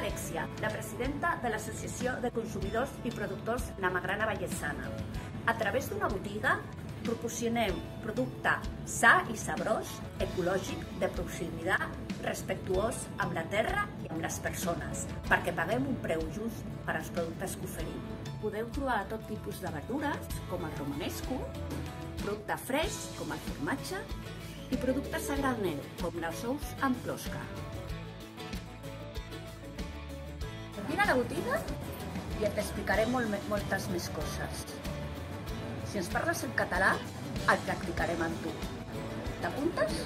Alexia, la presidenta de l'Associació de Consumidors i Productors Namagrana Vallesana. A través d'una botiga proporcionem producte sa i sabrós, ecològic, de proximitat, respectuós amb la terra i amb les persones, perquè paguem un preu just per als productes que oferim. Podeu trobar tot tipus de verdures, com el romanesco, producte fresc, com el formatge, i productes a granel, com els ous amb closca. Vine a la botiga i et explicaré molt, moltes més coses. Si ens parles en català, el practicarem amb tu. T'apuntes?